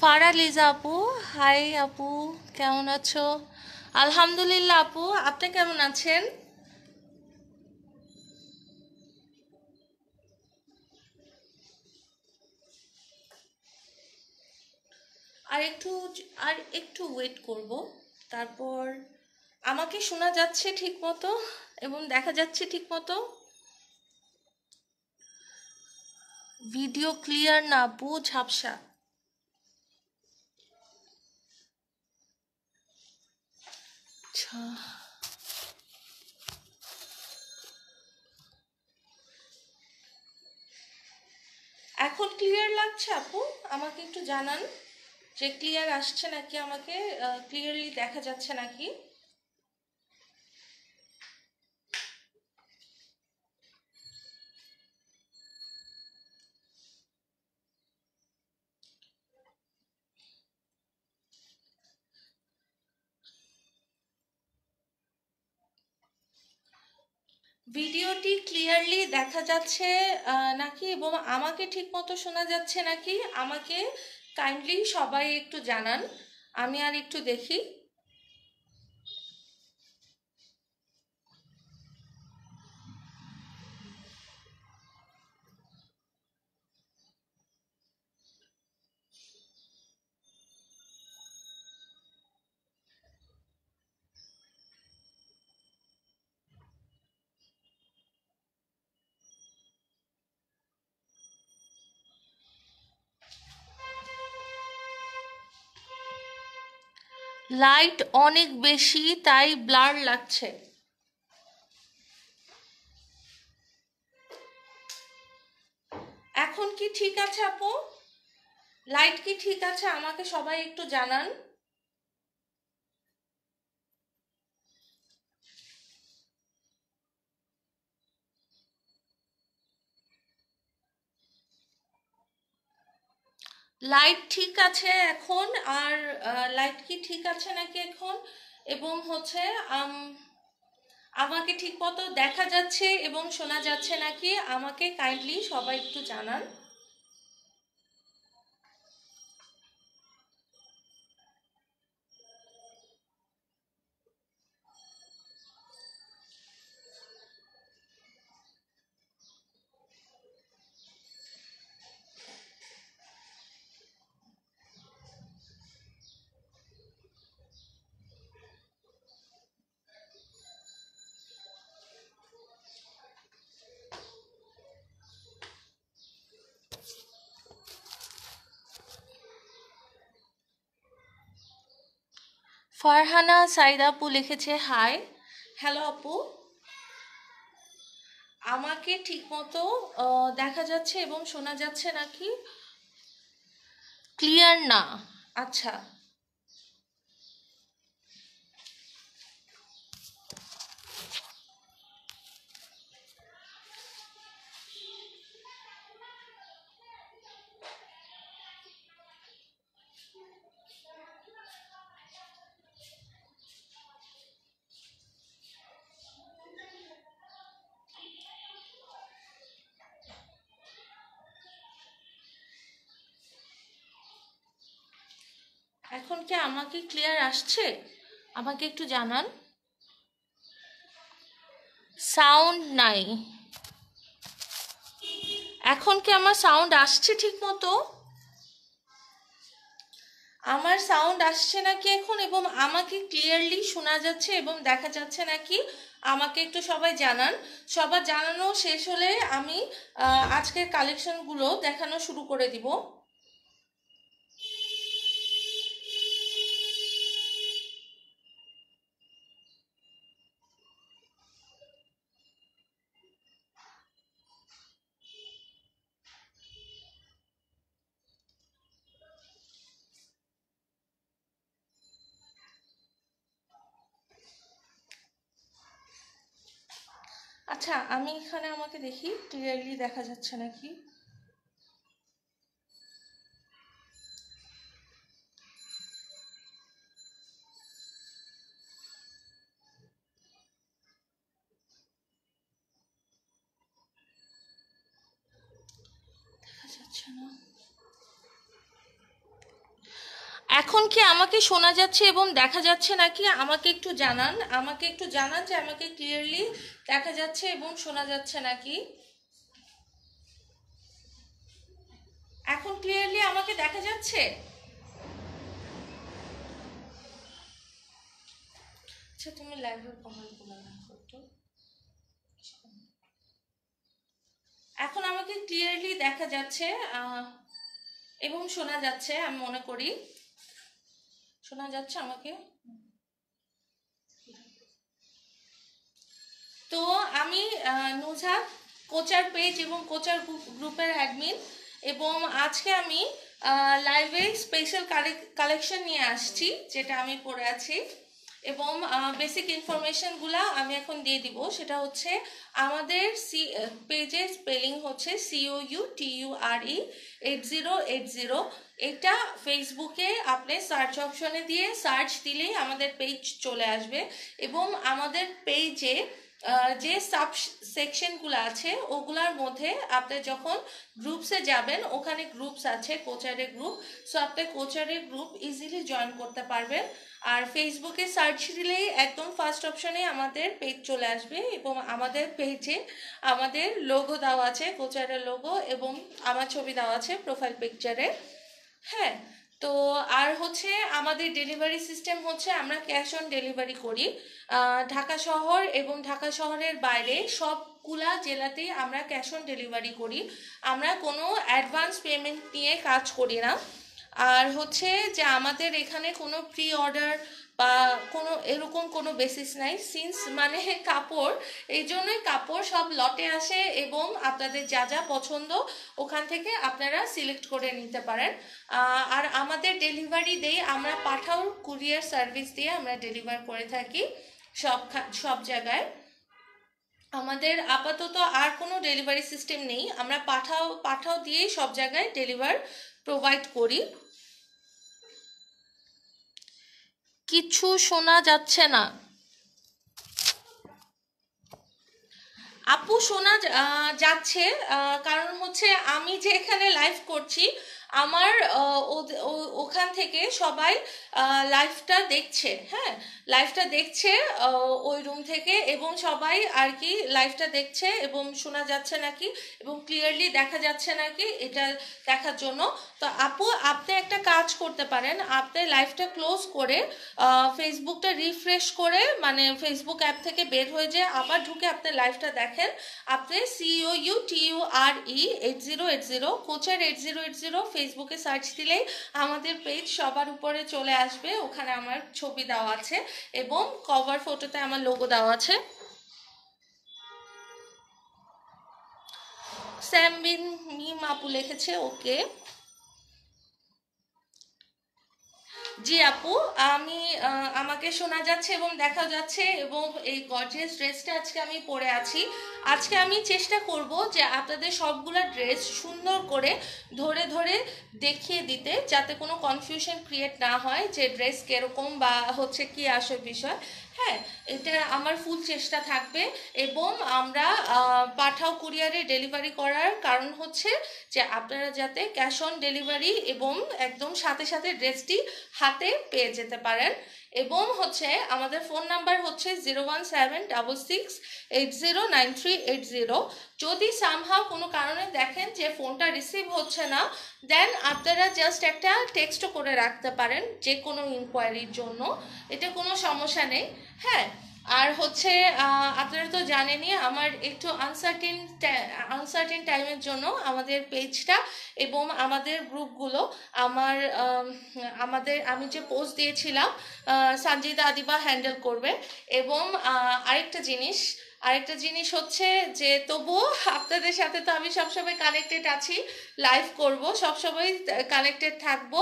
ফারা, লিজা আপু। হাই আপু, কেমন আছো? আলহামদুলিল্লাহ আপু, আপনি কেমন আছেন? আর একটু আর একটু ওয়েট করব। তারপর আমাকে শোনা যাচ্ছে ঠিক মতো এবং দেখা যাচ্ছে ঠিক মতো। ভিডিও ক্লিয়ার না, আপু, ঝাপসা। আচ্ছা। এখন ক্লিয়ার লাগছে আপু? আমাকে একটু জানান যে ক্লিয়ার আসছে নাকি আমাকে? ক্লিয়ারলি দেখা যাচ্ছে নাকি? ভিডিওটি ক্লিয়ারলি দেখা যাচ্ছে নাকি এবং আমাকে ঠিক মতো শোনা যাচ্ছে নাকি, আমাকে কাইন্ডলি সবাই একটু জানান, আমি আর একটু দেখি। লাইট অনেক বেশি, তাই ব্লার লাগছে। এখন কি ঠিক আছে আপু? লাইট কি ঠিক আছে? আমাকে সবাই একটু জানান। লাইট ঠিক আছে এখন, আর লাইট কি ঠিক আছে নাকি এখন? এবং হচ্ছে আমাকে ঠিক মতো দেখা যাচ্ছে এবং শোনা যাচ্ছে নাকি? আমাকে কাইন্ডলি সবাই একটু জানান। ফারহানা সাইদ আপু লিখেছে, হাই, হ্যালো আপু। আমাকে ঠিকমতো মতো দেখা যাচ্ছে এবং শোনা যাচ্ছে নাকি? ক্লিয়ার না। আচ্ছা। এখন কি আমাকে ক্লিয়ার আসছে? আমাকে একটু জানান। সাউন্ড নাই। এখন কি আমার সাউন্ড আসছে ঠিক মতো আমার সাউন্ড আসছে নাকি এখন এবং আমাকে ক্লিয়ারলি শোনা যাচ্ছে এবং দেখা যাচ্ছে নাকি? আমাকে একটু সবাই জানান। সবার জানানো শেষ হলে আমি আজকের কালেকশনগুলো দেখানো শুরু করে দিব। আমি এখানে আমাকে দেখি ক্লিয়ারলি দেখা যাচ্ছে নাকি? দেখা যাচ্ছে না। এখন কি আমাকে শোনা যাচ্ছে এবং দেখা যাচ্ছে নাকি? আমাকে একটু জানান। আমাকে একটু জানান যে আমাকে ক্লিয়ারলি দেখা যাচ্ছে এবং শোনা যাচ্ছে নাকি? এখন ক্লিয়ারলি আমাকে দেখা যাচ্ছে? আচ্ছা তুমি লাইভের কমেন্ট করে না এখন আমাকে ক্লিয়ারলি দেখা যাচ্ছে এবং শোনা যাচ্ছে, আমি মনে করি। শোনা যাচ্ছে আমাকে? তো আমি নুজা কোচার পেজ এবং কোচার গ্রুপের অ্যাডমিন এবং আজকে আমি লাইভে স্পেশাল কালেকশন নিয়ে আসছি, যেটা আমি পড়ে আছি। এবং বেসিক ইনফরমেশনগুলো আমি এখন দিয়ে দিব। সেটা হচ্ছে আমাদের সি পেজের স্পেলিং হচ্ছে C O U T U R E eight zero eight zero এটা ফেসবুকে আপনি সার্চ অপশনে দিয়ে সার্চ দিলেই আমাদের পেজ চলে আসবে এবং আমাদের পেজে যে সাব সেকশনগুলো আছে, ওগুলার মধ্যে আপনি যখন গ্রুপসে যাবেন, ওখানে গ্রুপস আছে কোচারের গ্রুপ সো আপনি কোচারের গ্রুপ ইজিলি জয়েন করতে পারবেন। আর ফেসবুকে সার্চ দিলেই একদম ফার্স্ট অপশনে আমাদের পেজ চলে আসবে এবং আমাদের পেজে আমাদের লোগো দেওয়া আছে কোচারের লোগো এবং আমার ছবি দেওয়া আছে প্রোফাইল পিকচারে হ্যাঁ তো আর হচ্ছে আমাদের ডেলিভারি সিস্টেম হচ্ছে আমরা ক্যাশ অন ডেলিভারি করি। ঢাকা শহর এবং ঢাকা শহরের বাইরে সবগুলা জেলাতেই আমরা ক্যাশ অন ডেলিভারি করি। আমরা কোনো অ্যাডভান্স পেমেন্ট নিয়ে কাজ করি না। আর হচ্ছে যে আমাদের এখানে কোনো প্রি অর্ডার বা কোনো এরকম কোনো বেসিস নাই। সিন্স মানে কাপড়, এই জন্যই কাপড় সব লটে আসে এবং আপনাদের যা যা পছন্দ ওখান থেকে আপনারা সিলেক্ট করে নিতে পারেন। আর আমাদের ডেলিভারি দেই আমরা পাঠাও কুরিয়ার সার্ভিস দিয়ে আমরা ডেলিভার করে থাকি সব সব জায়গায়। আমাদের আপাতত আর কোনো ডেলিভারি সিস্টেম নেই। আমরা পাঠাও পাঠাও দিয়েই সব জায়গায় ডেলিভার প্রোভাইড করি। কিছু শোনা যাচ্ছে না। আপু শোনা যাচ্ছে কারণ হচ্ছে আমি যে এখানে লাইভ করছি আমার ওখান থেকে সবাই লাইভটা দেখছে হ্যাঁ? লাইভটা দেখছে ওই রুম থেকে এবং সবাই আর কি লাইভটা দেখছে এবং শোনা যাচ্ছে নাকি এবং ক্লিয়ারলি দেখা যাচ্ছে নাকি এটা দেখার জন্য। তো আপু, আপনি একটা কাজ করতে পারেন। আপনি লাইভটা ক্লোজ করে ফেসবুকটা রিফ্রেশ করে মানে ফেসবুক অ্যাপ থেকে বের হয়ে যায় আবার ঢুকে আপনি লাইভটা দেখেন। আপনি C O U T U R E eight zero eight zero couture eight zero eight zero ফেসবুকে সার্চ দিলেই আমাদের পেজ সবার উপরে চলে আসবে। ওখানে আমার ছবি দেওয়া আছে এবং কভার ফটোতে আমার লোগো দেওয়া আছে। স্যামবিন মি মাপু লিখেছে ওকে জি আপু, আমি আমাকে শোনা যাচ্ছে এবং দেখা যাচ্ছে এবং এই গর্জিয়াস ড্রেসটা আজকে আমি পরে আছি। আজকে আমি চেষ্টা করব যে আপনাদের সবগুলা ড্রেস সুন্দর করে ধরে ধরে দেখিয়ে দিতে, যাতে কোনো কনফিউশন ক্রিয়েট না হয় যে ড্রেস কীরকম বা হচ্ছে কি আসল বিষয়। হ্যাঁ এটা আমার ফুল চেষ্টা থাকবে এবং আমরা পাঠাও কুরিয়ারে ডেলিভারি করার কারণ হচ্ছে যে আপনারা যাতে ক্যাশ অন ডেলিভারি এবং একদম সাথে সাথে ড্রেসটি হাতে পেয়ে যেতে পারেন। এবং হচ্ছে আমাদের ফোন নাম্বার হচ্ছে zero one seven double six eight zero nine three eight zero যদি সামহাও কোনো কারণে দেখেন যে ফোনটা রিসিভ হচ্ছে না দেন আপনারা জাস্ট একটা টেক্সটও করে রাখতে পারেন যে কোনো ইনকোয়ারির জন্য। এটা কোনো সমস্যা নেই। হ্যাঁ আর হচ্ছে আপনারা তো জানেনই, আমার একটু আনসার্টিন আনসার্টিন টাইমের জন্য আমাদের পেজটা এবং আমাদের গ্রুপগুলো আমার আমাদের, আমি যে পোস্ট দিয়েছিলাম সঞ্জিতা আদিবা হ্যান্ডেল করবে এবং আরেকটা জিনিস আরেকটা জিনিস হচ্ছে যে তবুও আপনাদের সাথে তো আমি সবসময় কানেক্টেড আছি লাইভ করব, সবসময় কানেক্টেড থাকব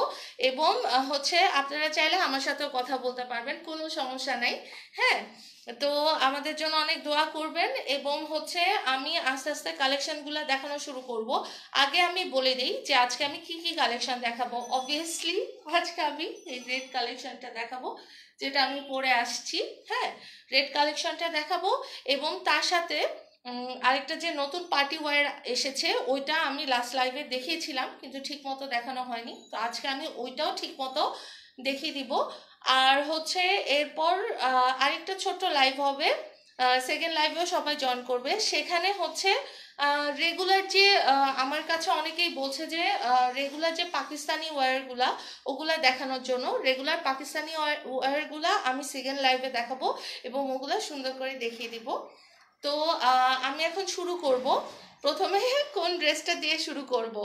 এবং হচ্ছে আপনারা চাইলে আমার সাথেও কথা বলতে পারবেন, কোনো সমস্যা নেই হ্যাঁ? তো আমাদের জন্য অনেক দোয়া করবেন এবং হচ্ছে আমি আস্তে আস্তে কালেকশনগুলো দেখানো শুরু করব। আগে আমি বলে দিই যে আজকে আমি কি কি কালেকশন দেখাবো? অবভিয়াসলি আজকে আমি এই রেড কালেকশনটা দেখাবো। যেটা আমি পরে আসছি হ্যাঁ? রেড কালেকশনটা দেখাবো এবং তার সাথে আরেকটা যে নতুন পার্টি ওয়্যার এসেছে, ওইটা আমি লাস্ট লাইভে দেখিয়েছিলাম, কিন্তু ঠিক মতো দেখানো হয়নি। তো আজকে আমি ওইটাও ঠিক মতো দেখিয়ে দিব। আর হচ্ছে এরপর আরেকটা ছোট্ট লাইভ হবে সেকেন্ড লাইভেও সবাই জয়েন করবে। সেখানে হচ্ছে রেগুলার যে আমার কাছে অনেকেই বলছে যে রেগুলার যে পাকিস্তানি ওয়্যারগুলা ওগুলা দেখানোর জন্য রেগুলার পাকিস্তানি ওয়্যারগুলা আমি সেকেন্ড লাইভে দেখাবো এবং ওগুলা সুন্দর করে দেখিয়ে দিব। তো আমি এখন শুরু করব। প্রথমে কোন ড্রেসটা দিয়ে শুরু করব?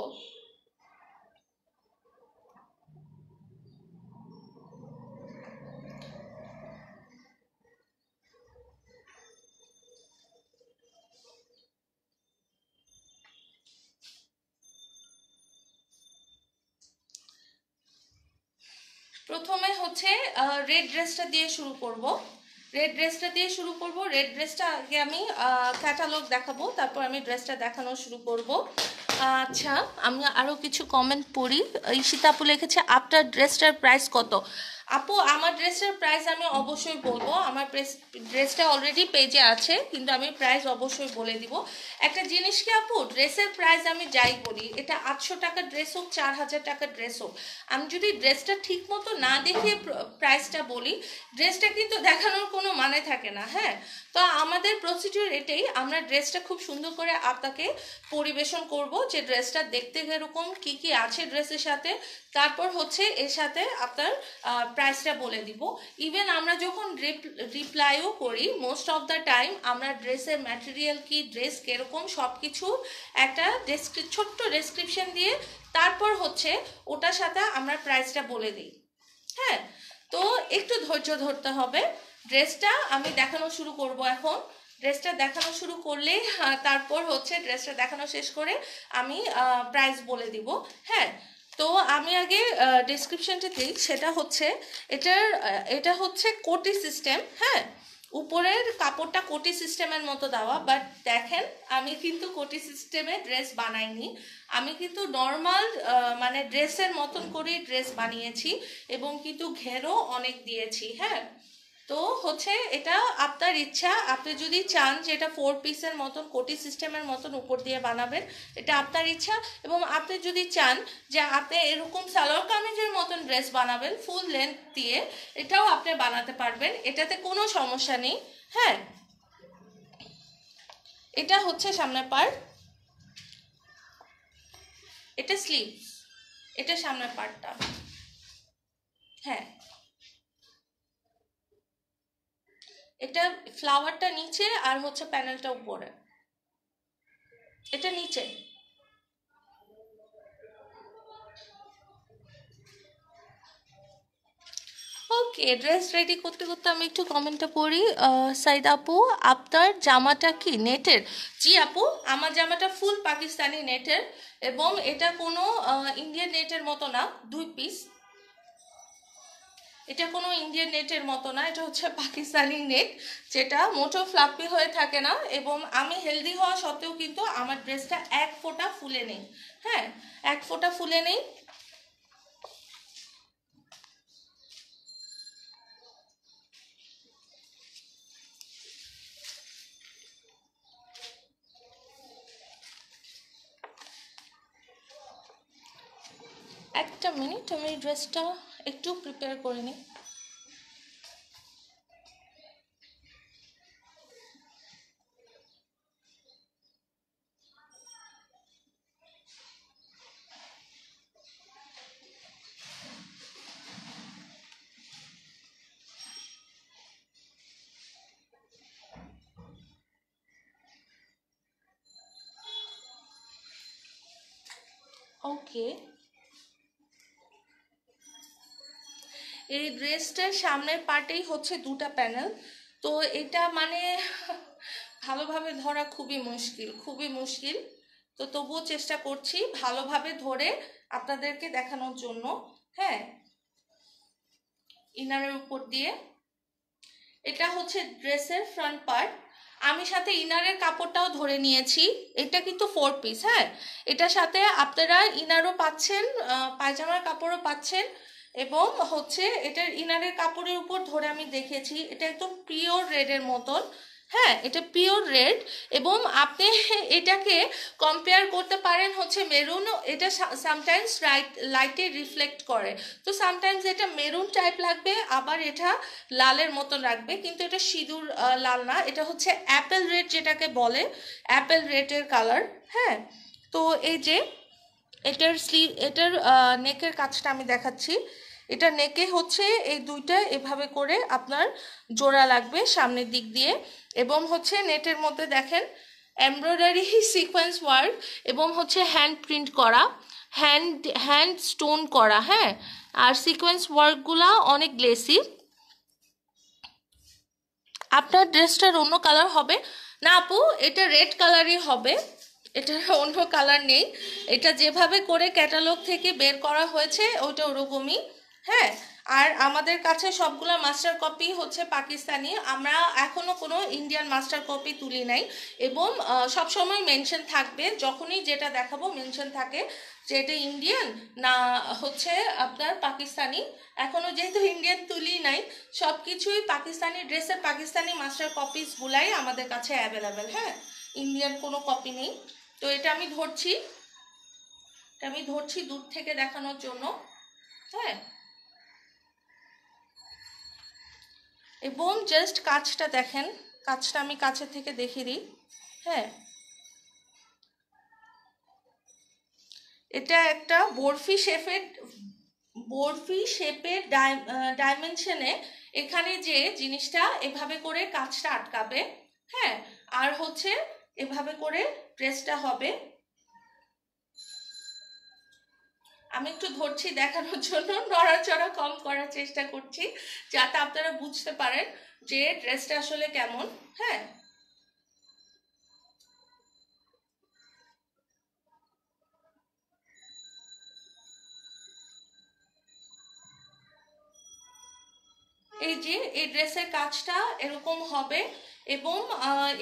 প্রথমে হচ্ছে রেড ড্রেসটা দিয়ে শুরু করব। রেড ড্রেসটা দিয়ে শুরু করব। রেড ড্রেসটা আগে আমি ক্যাটালগ দেখাবো, তারপর আমি ড্রেসটা দেখানো শুরু করব। আচ্ছা আমি আরও কিছু কমেন্ট পড়ি। ঈশিতাপু লিখেছে আপনার ড্রেসটার প্রাইস কত? আপু, আমার ড্রেসের প্রাইস আমি অবশ্যই বলব। আমার ড্রেসটা অলরেডি পেজে আছে, কিন্তু আমি প্রাইস অবশ্যই বলে দিব। একটা জিনিস কি আপু, ড্রেসের প্রাইস আমি যাই বলি, এটা আটশো টাকার ড্রেস হোক, চার হাজার টাকার ড্রেস হোক। আমি যদি ড্রেসটা ঠিক মতো না দেখে প্রাইসটা বলি, ড্রেসটা কিন্তু দেখানোর কোনো মানে থাকে না হ্যাঁ? তো আমাদের প্রসিডিউর এটাই, আমরা ড্রেসটা খুব সুন্দর করে আপনাকে পরিবেশন করব, যে ড্রেসটা দেখতে এরকম কি কি আছে ড্রেসের সাথে, তারপর হচ্ছে এর সাথে আপনার প্রাইসটা বলে দিব। ইভেন আমরা যখন রিপ্লাইও করি মোস্ট অফ দ্য টাইম আমরা ড্রেসের ম্যাটেরিয়াল কি ড্রেস কীরকম সব কিছু একটা ডেসক্রি ছোট্ট ডেসক্রিপশন দিয়ে তারপর হচ্ছে ওটার সাথে আমরা প্রাইসটা বলে দিই। হ্যাঁ? তো একটু ধৈর্য ধরতে হবে। ড্রেসটা আমি দেখানো শুরু করব এখন। ড্রেসটা দেখানো শুরু করলেই আহ, তারপর হচ্ছে ড্রেসটা দেখানো শেষ করে আমি প্রাইস বলে দিব। হ্যাঁ? তো আমি আগে ডিসক্রিপশনটা দিই সেটা হচ্ছে, এটার এটা হচ্ছে কোটি সিস্টেম হ্যাঁ? উপরের কাপড়টা কোটি সিস্টেমের মতো দেওয়া বাট দেখেন, আমি কিন্তু কোটি সিস্টেমে ড্রেস বানাইনি। আমি কিন্তু নর্মাল মানে ড্রেসের মতন করেই ড্রেস বানিয়েছি এবং কিন্তু ঘেরও অনেক দিয়েছি হ্যাঁ? তো হচ্ছে এটা আপনার ইচ্ছা। আপনি যদি চান যে এটা ফোর পিসের মতন, কোটি সিস্টেমের মতন উপর দিয়ে বানাবেন, এটা আপনার ইচ্ছা। এবং আপনি যদি চান যে আপনি এরকম সালোয়ার কামিজের মতন ড্রেস বানাবেন ফুল লেন্থ দিয়ে, এটাও আপনি বানাতে পারবেন। এটাতে কোনো সমস্যা নেই। হ্যাঁ? এটা হচ্ছে সামনের পার্ট এটা স্লিভস এটা সামনের পার্টটা হ্যাঁ? এটা ফ্লাওয়ারটা নিচে আর হচ্ছে প্যানেলটা উপরে। এটা নিচে। ওকে ড্রেস রেডি করতে করতে আমি একটু কমেন্টটা পড়ি। সাইদ আপু, আপনার জামাটা কি নেটের? জি আপু, আমার জামাটা ফুল পাকিস্তানি নেটের এবং এটা কোনো ইন্ডিয়ান নেটের মতো না, দুই পিস এটা কোনো ইন্ডিয়ান নেটের মতো না, এটা হচ্ছে পাকিস্তানি নেট যেটা মোটো ফ্লাপি হয়ে থাকে না এবং আমি হেলদি হওয়া সত্ত্বেও কিন্তু আমার ড্রেসটা এক ফোঁটা ফুলে নেই। হ্যাঁ এক ফোঁটা ফুলে নেই। একটা মিনিট আমি ড্রেসটা একটু প্রিপেয়ার করে নিই এই ড্রেসটার সামনের পার্টেই হচ্ছে দুটা প্যানেল। তো এটা মানে ভালোভাবে ধরা খুবই মুশকিল খুবই মুশকিল। তো তবুও চেষ্টা করছি ভালোভাবে ধরে আপনাদেরকে দেখানোর জন্য হ্যাঁ? ইনারের উপর দিয়ে। এটা হচ্ছে ড্রেসের ফ্রন্ট পার্ট। আমি সাথে ইনারের কাপড়টাও ধরে নিয়েছি। এটা কিন্তু ফোর পিস হ্যাঁ? এটার সাথে আপনারা ইনারও পাচ্ছেন পায়জামার কাপড়ও পাচ্ছেন। এবং হচ্ছে এটার ইনারের কাপড়ের উপর ধরে আমি দেখেছি এটা একদম পিওর রেডের মতন। হ্যাঁ এটা পিওর রেড এবং আপনি এটাকে কম্পেয়ার করতে পারেন হচ্ছে মেরুনও এটা সামটাইমস রাইট লাইটে রিফ্লেক্ট করে। তো সামটাইমস এটা মেরুন টাইপ লাগবে, আবার এটা লালের মতন রাখবে, কিন্তু এটা সিঁদুর লাল না, এটা হচ্ছে অ্যাপেল রেড যেটাকে বলে অ্যাপেল রেডের কালার হ্যাঁ। তো এই যে এটার স্লিভ এটার নেকের কাজটা আমি দেখাচ্ছি। এটা নেকে হচ্ছে এই দুইটা এভাবে করে আপনার জোড়া লাগবে সামনের দিক দিয়ে এবং হচ্ছে নেটের মধ্যে দেখেন এমব্রয়ডারি সিকোয়েন্স ওয়ার্ক এবং হচ্ছে হ্যান্ড প্রিন্ট করা হ্যান্ড হ্যান্ড স্টোন করা হ্যাঁ? আর সিকোয়েন্স ওয়ার্কগুলা অনেক গ্লেসি আপনার ড্রেসটার অন্য কালার হবে। না আপু, এটা রেড কালারই হবে। এটার অন্য কালার নেই। এটা যেভাবে করে ক্যাটালগ থেকে বের করা হয়েছে, ওইটা ওরকমই হ্যাঁ আর আমাদের কাছে সবগুলো মাস্টার কপি হচ্ছে পাকিস্তানি। আমরা এখনও কোনো ইন্ডিয়ান মাস্টার কপি তুলি নাই এবং সবসময় মেনশন থাকবে। যখনই যেটা দেখাবো মেনশন থাকে যে এটা ইন্ডিয়ান না হচ্ছে আপনার পাকিস্তানি। এখনও যেহেতু ইন্ডিয়ান তুলি নাই সব কিছুই পাকিস্তানি ড্রেসের পাকিস্তানি মাস্টার কপিসগুলাই আমাদের কাছে অ্যাভেলেবেল হ্যাঁ ইন্ডিয়ান কোনো কপি নেই। তো এটা আমি ধরছি। এটা আমি ধরছি দূর থেকে দেখানোর জন্য। হ্যাঁ। এবং জাস্ট কাজটা দেখেন। কাজটা আমি কাছের থেকে দেখিয়ে দিই। হ্যাঁ। এটা একটা বরফি শেপের বরফি শেপের ডাই ডাইমেনশনে এখানে যে জিনিসটা এভাবে করে কাজটা আটকাবে। হ্যাঁ। আর হচ্ছে এভাবে করে ড্রেসটা হবে। আমি একটু ধরছি দেখানোর জন্য, নড়াচড়া কম করার চেষ্টা করছি, যাতে আপনারা বুঝতে পারেন যে ড্রেসটা আসলে কেমন হ্যাঁ। এই যে, এই ড্রেসের কাজটা এরকম হবে। এবং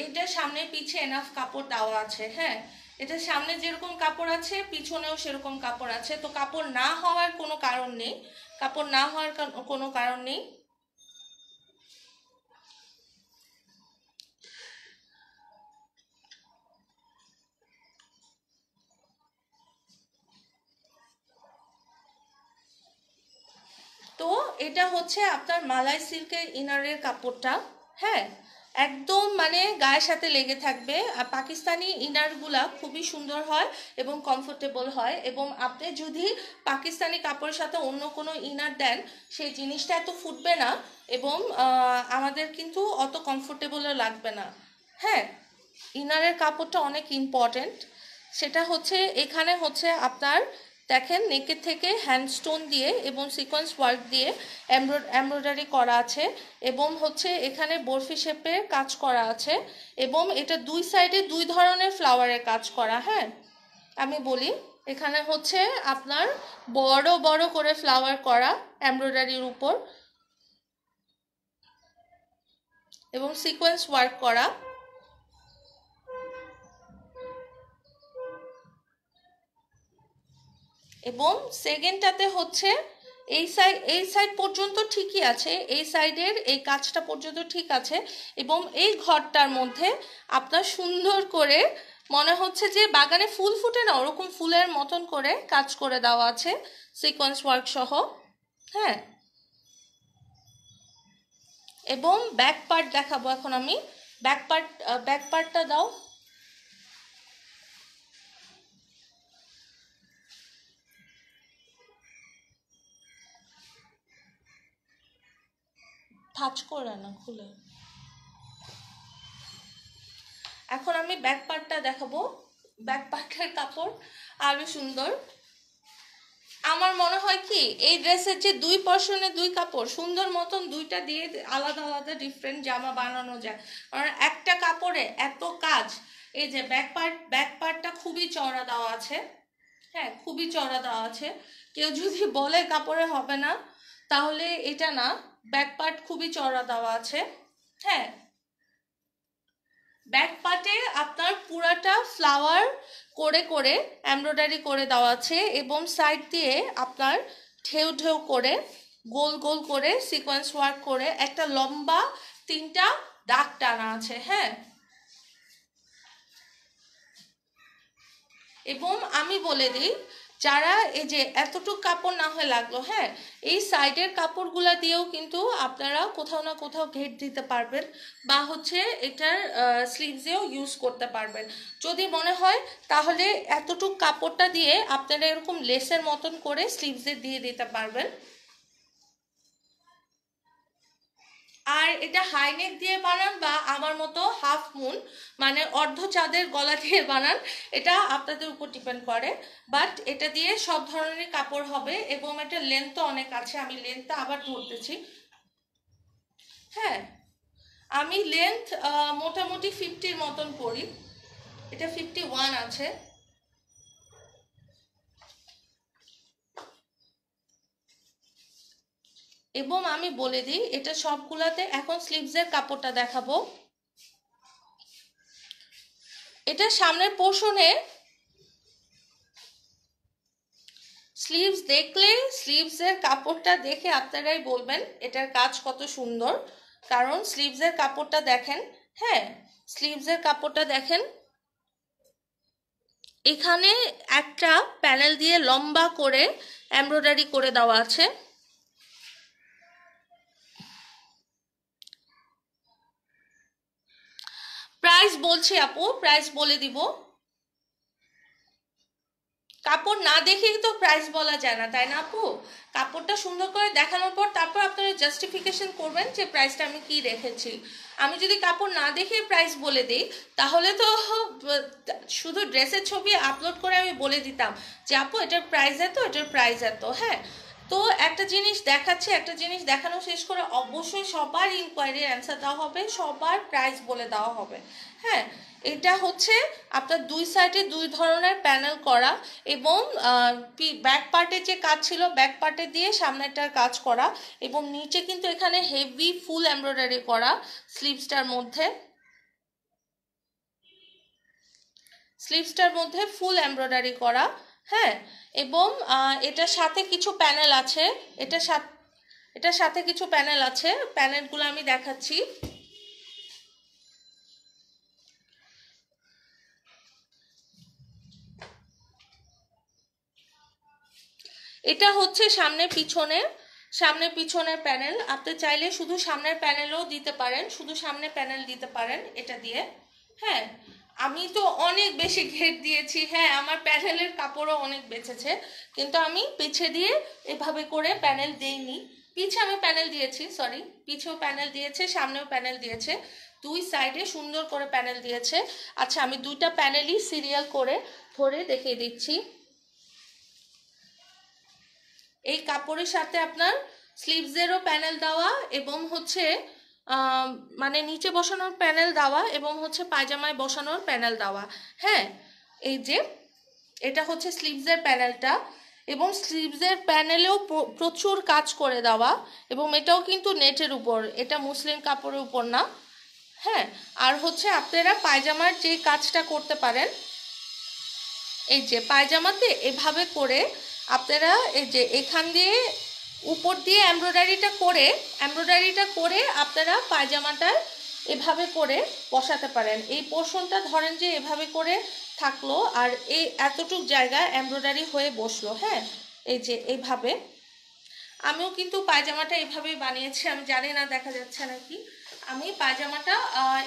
এটা সামনে পিছে এনাফ কাপড় দেওয়া আছে হ্যাঁ? এটা সামনে যেরকম কাপড় আছে, পিছনেও সেরকম কাপড় আছে। তো কাপড় না হওয়ার কোনো কারণ নেই। কাপড় না হওয়ার কোনো কারণ নেই। তো এটা হচ্ছে আপনার মালাই সিল্কের ইনারের কাপড়টা হ্যাঁ? একদম মানে গায়ের সাথে লেগে থাকবে। আর পাকিস্তানি ইনারগুলা খুবই সুন্দর হয় এবং কমফোর্টেবল হয়। এবং আপনি যদি পাকিস্তানি কাপড়ের সাথে অন্য কোনো ইনার দেন, সেই জিনিসটা এত ফুটবে না এবং আমাদের কিন্তু অত কমফোর্টেবলও লাগবে না। হ্যাঁ ইনারের কাপড়টা অনেক ইম্পর্টেন্ট সেটা হচ্ছে, এখানে হচ্ছে আপনার দেখেন নেকের থেকে হ্যান্ডস্টোন দিয়ে এবং সিকোয়েন্স ওয়ার্ক দিয়ে এমব্রয়ডারি করা আছে এবং হচ্ছে এখানে বরফি শেপের কাজ করা আছে এবং এটা দুই সাইডে দুই ধরনের ফ্লাওয়ারের কাজ করা হ্যাঁ? আমি বলি, এখানে হচ্ছে আপনার বড় বড় করে ফ্লাওয়ার করা এমব্রয়ডারির উপর এবং সিকোয়েন্স ওয়ার্ক করা। এবং সেকেন্ডটাতে হচ্ছে এই সাইড এই সাইড পর্যন্ত ঠিকই আছে, এই সাইডের এই কাজটা পর্যন্ত ঠিক আছে এবং এই ঘরটার মধ্যে আপনার সুন্দর করে মনে হচ্ছে যে বাগানে ফুল ফুটে না, ওরকম ফুলের মতন করে কাজ করে দেওয়া আছে সিকোয়েন্স ওয়ার্ক সহ হ্যাঁ। এবং ব্যাক পার্ট দেখাবো এখন আমি। ব্যাক পার্ট ব্যাক পার্টটা দাও। ভাজ করে না, খুলে। এখন আমি ব্যাক পার্টটা দেখাবো। ব্যাক পার্টের কাপড় আরও সুন্দর। আমার মনে হয় কি, এই ড্রেসের যে দুই পশনে দুই কাপড়, সুন্দর মতন দুইটা দিয়ে আলাদা আলাদা ডিফারেন্ট জামা বানানো যায়। কারণ একটা কাপড়ে এত কাজ, এই যে ব্যাক পার্ট ব্যাক পার্টটা খুবই চওড়া দেওয়া আছে। হ্যাঁ খুবই চড়া দেওয়া আছে। কেউ যদি বলে কাপড়ে হবে না, তাহলে এটা না। ব্যাক পার্ট খুবই চড়া দেওয়া আছে। হ্যাঁ। ব্যাক পার্টে আপনার পুরাটা ফ্লাওয়ার করে করে এমব্রয়ডারি করে দেওয়া আছে এবং সাইড দিয়ে আপনার ঢেউ ঢেউ করে, গোল গোল করে সিকোয়েন্স ওয়ার্ক করে একটা লম্বা তিনটা দাগ টানা আছে। হ্যাঁ। এবং আমি বলে দিই যারা এই যে এতটুক কাপড় না হয়ে লাগল হ্যাঁ এই সাইডের কাপড়গুলা দিয়েও কিন্তু আপনারা কোথাও না কোথাও ঘেট দিতে পারবেন বা হচ্ছে এটার স্লিভসেও ইউজ করতে পারবেন। যদি মনে হয় তাহলে এতটুক কাপড়টা দিয়ে আপনারা এরকম লেসের মতন করে স্লিভসে দিয়ে দিতে পারবেন। আর এটা হাইনেক দিয়ে বানান বা আমার মতো হাফ মুন মানে অর্ধ চাঁদের গলা দিয়ে বানান, এটা আপনাদের উপর ডিপেন্ড করে। বাট এটা দিয়ে সব ধরনের কাপড় হবে এবং এটা লেন্থও অনেক আছে, আমি লেন্থটা আবার ধরতেছি হ্যাঁ আমি লেন্থ মোটামুটি ফিফটির মতন করি এটা ফিফটি ওয়ান আছে। এবং আমি বলে দিই, এটা সবগুলাতে এখন স্লিভসের কাপড়টা দেখাবো। এটা সামনের পোষণে স্লিভস দেখলে স্লিভসের কাপড়টা দেখে আপনারাই বলবেন, এটার কাজ কত সুন্দর। কারণ স্লিভসের কাপড়টা দেখেন হ্যাঁ স্লিভসের কাপড়টা দেখেন। এখানে একটা প্যানেল দিয়ে লম্বা করে এমব্রয়ডারি করে দেওয়া আছে। প্রাইস বলছি আপু, প্রাইস বলে দিব। কাপড় না দেখেই তো প্রাইস বলা যায় না, তাই না আপু? কাপড়টা সুন্দর করে দেখানোর পর তারপর আপনারা জাস্টিফিকেশন করবেন যে প্রাইসটা আমি কি রেখেছি। আমি যদি কাপড় না দেখে প্রাইস বলে দিই, তাহলে তো শুধু ড্রেসের ছবি আপলোড করে আমি বলে দিতাম যে, আপু, এটার প্রাইস এত, এটার প্রাইস এত। হ্যাঁ তো একটা জিনিস দেখাচ্ছে, একটা জিনিস দেখানো শেষ করে অবশ্যই সবার ইনকোয়ারির অ্যান্সার দেওয়া হবে, সবার প্রাইস বলে দেওয়া হবে। হ্যাঁ এটা হচ্ছে আপনার দুই সাইডে দুই ধরনের প্যানেল করা এবং ব্যাক পার্টে যে কাজ ছিল ব্যাক পার্টে দিয়ে সামনেটার কাজ করা এবং নিচে কিন্তু এখানে হেভি ফুল এমব্রয়ডারি করা স্লিভসটার মধ্যে। স্লিভসটার মধ্যে ফুল এমব্রয়ডারি করা। হ্যাঁ এবং এটার সাথে কিছু প্যানেল আছে এটা এটার সাথে কিছু প্যানেল আছে, প্যানেলগুলো আমি দেখাচ্ছি। এটা হচ্ছে সামনে পিছনে, সামনে পিছনের প্যানেল। আপনি চাইলে শুধু সামনের প্যানেলও দিতে পারেন, শুধু সামনে প্যানেল দিতে পারেন এটা দিয়ে। হ্যাঁ আমি তো অনেক বেশি ঘের দিয়েছি। হ্যাঁ আমার প্যানেলের কাপড়ও অনেক বেঁচেছে, কিন্তু আমি পিছে দিয়ে এভাবে করে প্যানেল দিইনি। পিছে আমি প্যানেল দিয়েছি সরি পিছেও প্যানেল দিয়েছে, সামনেও প্যানেল দিয়েছে, দুই সাইডে সুন্দর করে প্যানেল দিয়েছে। আচ্ছা আমি দুইটা প্যানেলই সিরিয়াল করে ধরে দেখিয়ে দিচ্ছি। এই কাপড়ের সাথে আপনার স্লিভসেরও প্যানেল দেওয়া এবং হচ্ছে মানে নিচে বসানোর প্যানেল দেওয়া এবং হচ্ছে পায়জামায় বসানোর প্যানেল দেওয়া। হ্যাঁ এই যে এটা হচ্ছে স্লিভসের প্যানেলটা এবং স্লিভসের প্যানেলেও প্রচুর কাজ করে দেওয়া এবং এটাও কিন্তু নেটের উপর, এটা মুসলিম কাপড়ের উপর না। হ্যাঁ আর হচ্ছে আপনারা পায়জামার যে কাজটা করতে পারেন, এই যে পায়জামাতে এভাবে করে আপনারা এই যে এখান দিয়ে উপর দিয়ে এমব্রয়ডারিটা করে এমব্রয়ডারিটা করে আপনারা পায়জামাটার এভাবে করে বসাতে পারেন। এই পোর্শনটা ধরেন যে এভাবে করে থাকল আর এই এতটুক জায়গা এমব্রয়ডারি হয়ে বসল হ্যাঁ? এই যে এইভাবে। আমিও কিন্তু পায়জামাটা এভাবেই বানিয়েছি, আমি জানি না, দেখা যাচ্ছে নাকি। আমি পায়জামাটা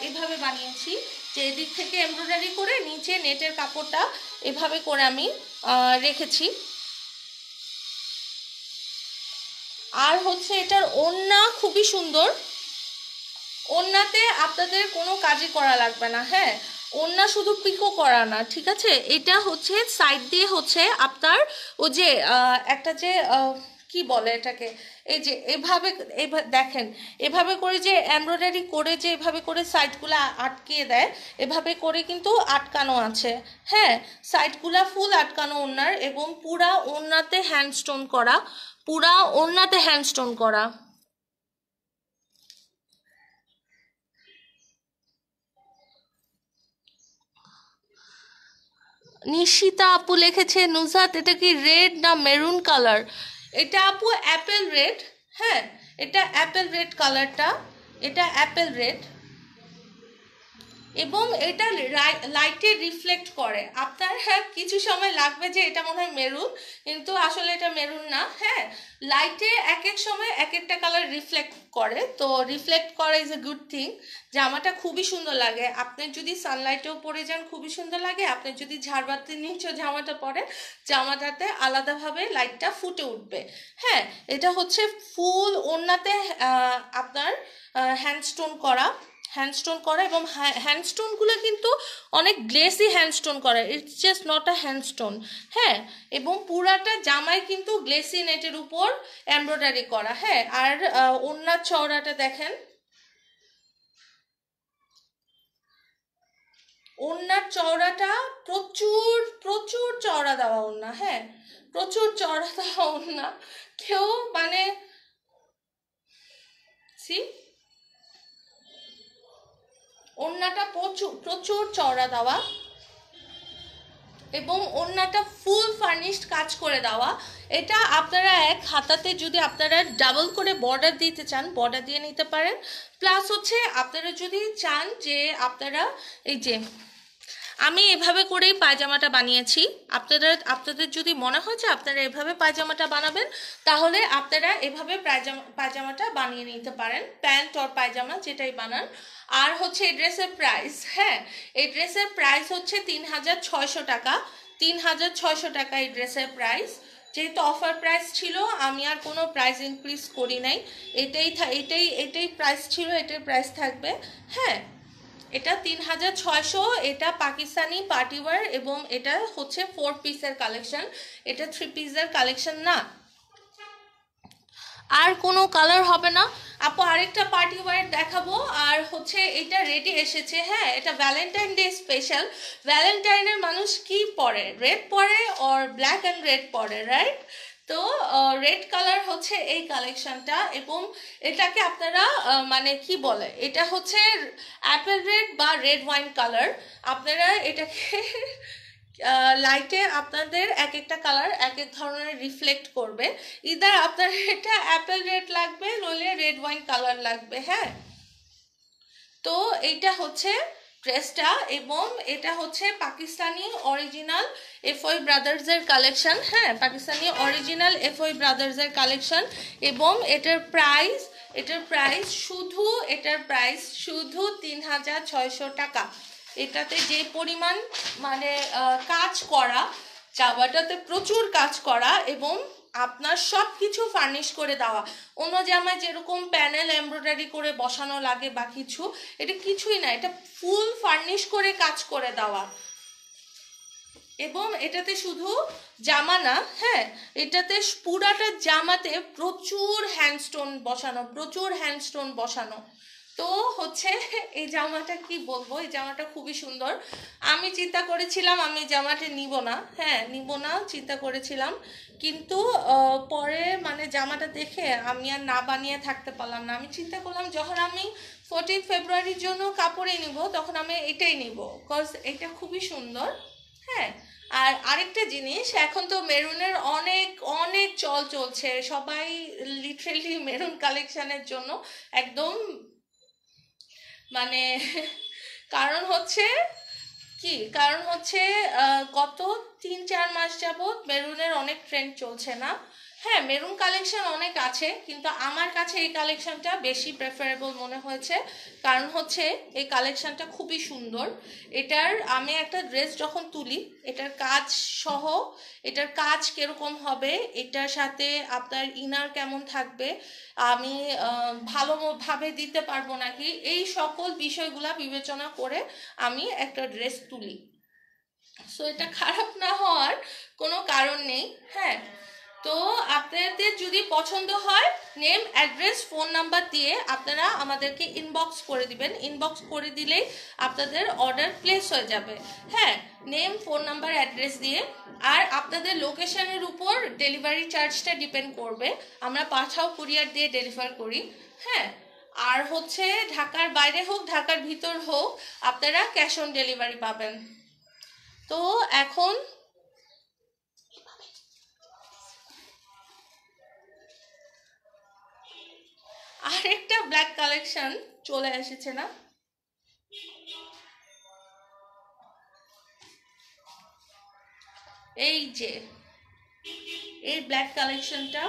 এভাবে বানিয়েছি যে এদিক থেকে এমব্রয়ডারি করে নিচে নেটের কাপড়টা এভাবে করে আমি রেখেছি। আর হচ্ছে এটার ওন্না খুবই সুন্দর। ওন্নাতে আপনাদের কোনো কাজই করা লাগবে না হ্যাঁ? ওন্না শুধু পিকো করা না, ঠিক আছে? এটা হচ্ছে সাইড দিয়ে হচ্ছে আপনার ও যে একটা যে কি বলে এটাকে? এই যে এভাবে দেখেন, এভাবে করে যে এমব্রয়ডারি করে যে এভাবে করে সাইডগুলো আটকিয়ে দেয়, এভাবে করে কিন্তু আটকানো আছে। হ্যাঁ সাইডগুলা ফুল আটকানো ওনার এবং পুরা ওনাতে হ্যান্ডস্টোন করা, পুরা ওড়নাতে হ্যান্ডস্টোন করা। নিশিতা আপু লিখেছে, নুজাত, এটা কি রেড না মেরুন কালার এটা আপু অ্যাপেল রেড হ্যাঁ এটা অ্যাপেল রেড কালারটা এটা অ্যাপেল রেড এবং এটা লাইটে রিফ্লেক্ট করে। আপনার হ্যাঁ কিছু সময় লাগবে যে এটা মনে হয় মেরুন কিন্তু আসলে এটা মেরুন না হ্যাঁ? লাইটে এক এক সময় এক একটা কালার রিফ্লেক্ট করে। তো রিফ্লেক্ট করা ইজ এ গুড থিং জামাটা খুবই সুন্দর লাগে। আপনি যদি সানলাইটেও পরে যান, খুবই সুন্দর লাগে। আপনি যদি ঝাড়বাতির নিচেও জামাটা পরে, জামাটাতে আলাদাভাবে লাইটটা ফুটে উঠবে। হ্যাঁ এটা হচ্ছে ফুল ওড়নাতে আপনার হ্যান্ডস্টোন করা। হ্যান্ডস্টোন করা এবং হ্যান্ডস্টোনগুলো কিন্তু অনেক গ্লেসি হ্যান্ডস্টোন করা। It's just not a hand stone হ্যাঁ এবং পুরাটা জামায় কিন্তু গ্লেসি নেটের উপর এমব্রয়ডারি করা। হ্যাঁ আর ওনার চওড়াটা দেখেন। ওনার চওড়াটা প্রচুর প্রচুর চওড়া দেওয়া ওনা হ্যাঁ প্রচুর চওড়া দেওয়া ওনা কেউ মানে সি ওড়নাটা প্রচুর প্রচুর চওড়া দেওয়া এবং ওড়নাটা ফুল ফার্নিশড কাজ করে দেওয়া। এটা আপনারা এক হাতাতে যদি আপনারা ডাবল করে বর্ডার দিতে চান বর্ডার দিয়ে নিতে পারেন। প্লাস হচ্ছে আপনারা যদি চান যে আপনারা এই যে আমি এভাবে করেই পায়জামাটা বানিয়েছি। আপনাদের আপনাদের যদি মনে হয় যে আপনারা এভাবে পায়জামাটা বানাবেন, তাহলে আপনারা এভাবে পায়জামা, পায়জামাটা বানিয়ে নিতে পারেন। প্যান্ট অর পায়জামা যেটাই বানান। আর হচ্ছে এই ড্রেসের প্রাইস হ্যাঁ এই ড্রেসের প্রাইস হচ্ছে তিন হাজার ছয়শো টাকা। তিন হাজার ছয়শো টাকা এই ড্রেসের প্রাইস যেহেতু অফার প্রাইস ছিল, আমি আর কোনো প্রাইস ইনক্রিজ করি নাই। এটাই এটাই এটাই প্রাইস ছিল, এটাই প্রাইস থাকবে। হ্যাঁ এটা তিন হাজার ছয়শো, এটা পাকিস্তানি পার্টিওয়ার এবং এটা হচ্ছে ফোর পিসের কালেকশন এটা থ্রি পিসের কালেকশন না। আর কোনো কালার হবে না। আপু, আরেকটা পার্টি ওয়ার দেখাবো। আর হচ্ছে এটা রেডি এসেছে হ্যাঁ এটা ভ্যালেন্টাইন ডে স্পেশাল ভ্যালেন্টাইনের মানুষ কি পরে? রেড পরে ওর ব্ল্যাক অ্যান্ড রেড পরে রাইট তো রেড কালার হচ্ছে এই কালেকশনটা এবং এটাকে আপনারা মানে কি বলে, এটা হচ্ছে অ্যাপেল রেড বা রেড ওয়াইন কালার আপনারা এটাকে লাইটে আপনাদের এক একটা কালার এক এক ধরনের রিফ্লেক্ট করবে। ইদার আপনার এটা অ্যাপেল রেড লাগবে, নইলে রেড ওয়াইন কালার লাগবে হ্যাঁ? তো, এইটা হচ্ছে ড্রেসটা এবং এটা হচ্ছে পাকিস্তানি অরিজিনাল এফওই ব্রাদার্সের কালেকশন হ্যাঁ পাকিস্তানি অরিজিনাল এফওই ব্রাদার্সের কালেকশন এবং এটার প্রাইস এটার প্রাইস শুধু, এটার প্রাইস শুধু তিন হাজার ছয়শো টাকা। এটাতে যে পরিমাণ মানে কাজ করা, জামাটাতে প্রচুর কাজ করা এবং আপনার সব কিছু ফার্নিশ করে দেওয়া। অন্য জামায় যেরকম প্যানেল এমব্রয়ডারি করে বসানো লাগে বা কিছু, এটা কিছুই না, এটা ফুল ফার্নিশ করে কাজ করে দেওয়া। এবং এটাতে শুধু জামা না হ্যাঁ এটাতে পুরাটা জামাতে প্রচুর হ্যান্ডস্টোন বসানো, প্রচুর হ্যান্ডস্টোন বসানো। তো হচ্ছে এই জামাটা কি বলব? এই জামাটা খুবই সুন্দর। আমি চিন্তা করেছিলাম আমি জামাটা নিব না হ্যাঁ নিব না, চিন্তা করেছিলাম। কিন্তু পরে মানে জামাটা দেখে আমি আর না বানিয়ে থাকতে পারলাম না। আমি চিন্তা করলাম যখন আমি ফোরটিন ফেব্রুয়ারির জন্য কাপড়ে নিব, তখন আমি এটাই নিব কজ এটা খুবই সুন্দর। হ্যাঁ আর আরেকটা জিনিস, এখন তো মেরুনের অনেক অনেক চল চলছে। সবাই লিটারেলি মেরুন কালেকশনের জন্য একদম মানে কারণ হচ্ছে কি? কারণ হচ্ছে গত তিন, চার মাস যাবৎ মেরুনের অনেক ট্রেন্ড চলছে না। হ্যাঁ মেরুন কালেকশন অনেক আছে, কিন্তু আমার কাছে এই কালেকশনটা বেশি প্রেফারেবল মনে হয়েছে। কারণ হচ্ছে, এই কালেকশনটা খুবই সুন্দর। এটার আমি একটা ড্রেস যখন তুলি, এটার কাজ সহ, এটার কাজ কীরকম হবে, এটার সাথে আপনার ইনার কেমন থাকবে, আমি ভালোভাবে দিতে পারব নাকি, এই সকল বিষয়গুলা বিবেচনা করে আমি একটা ড্রেস তুলি। সো এটা খারাপ না হওয়ার কোনো কারণ নেই হ্যাঁ। তো আপনাদের যদি পছন্দ হয় নেম অ্যাড্রেস ফোন নাম্বার দিয়ে আপনারা আমাদেরকে ইনবক্স করে দিবেন। ইনবক্স করে দিলেই আপনাদের অর্ডার প্লেস হয়ে যাবে। হ্যাঁ নেম ফোন নাম্বার অ্যাড্রেস দিয়ে। আর আপনাদের লোকেশনের উপর ডেলিভারি চার্জটা ডিপেন্ড করবে। আমরা পাঠাও কুরিয়ার দিয়ে ডেলিভার করি। হ্যাঁ আর হচ্ছে ঢাকার বাইরে হোক, ঢাকার ভিতর হোক, আপনারা ক্যাশ অন ডেলিভারি পাবেন। তো এখন আরেকটা ব্ল্যাক কালেকশন চলে এসেছে না? এই যে, এই ব্ল্যাক কালেকশনটা